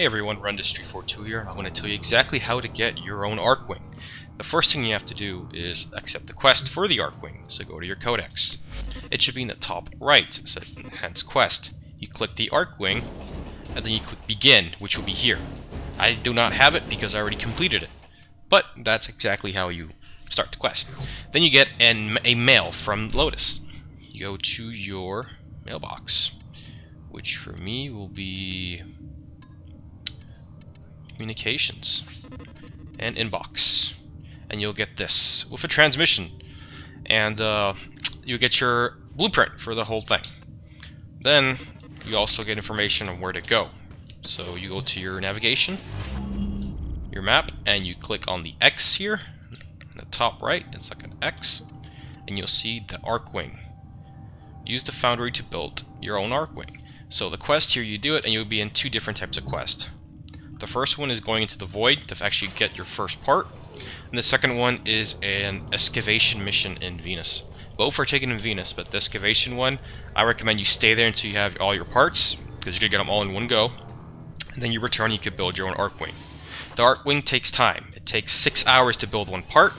Hey everyone, Rundas342 here. I'm going to tell you exactly how to get your own Archwing. The first thing you have to do is accept the quest for the Archwing, so go to your codex. It should be in the top right, so hence quest. You click the Archwing, and then you click begin, which will be here. I do not have it because I already completed it, but that's exactly how you start the quest. Then you get an, a mail from Lotus. You go to your mailbox, which for me will be communications and inbox. And you'll get this with a transmission. And uh, you get your blueprint for the whole thing. Then you also get information on where to go. So you go to your navigation your map and you click on the X here. In the top right it's like an X. And you'll see the Archwing use the foundry to build your own Archwing so the quest here you do it and you'll be in two different types of quest the first one is going into the void to actually get your first part, and the second one is an excavation mission in Venus. Both are taken in Venus, but the excavation one, I recommend you stay there until you have all your parts, because you can get them all in one go. And then you return, you can build your own Archwing. The Archwing takes time. It takes 6 hours to build one part,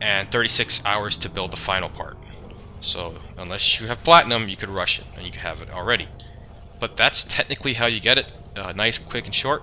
and 36 hours to build the final part. So, unless you have Platinum, you could rush it, and you could have it already. But that's technically how you get it. Uh, nice, quick, and short.